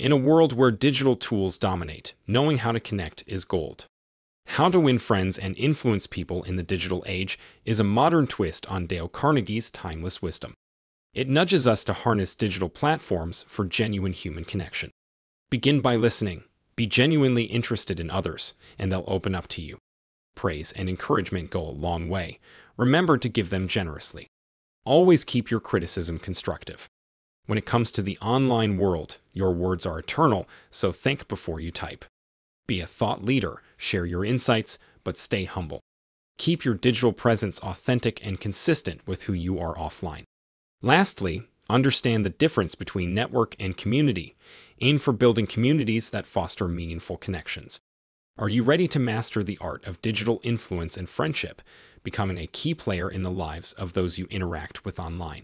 In a world where digital tools dominate, knowing how to connect is gold. How to Win Friends and Influence People in the Digital Age is a modern twist on Dale Carnegie's timeless wisdom. It nudges us to harness digital platforms for genuine human connection. Begin by listening, be genuinely interested in others, and they'll open up to you. Praise and encouragement go a long way. Remember to give them generously. Always keep your criticism constructive. When it comes to the online world, your words are eternal, so think before you type. Be a thought leader, share your insights, but stay humble. Keep your digital presence authentic and consistent with who you are offline. Lastly, understand the difference between network and community. Aim for building communities that foster meaningful connections. Are you ready to master the art of digital influence and friendship, becoming a key player in the lives of those you interact with online?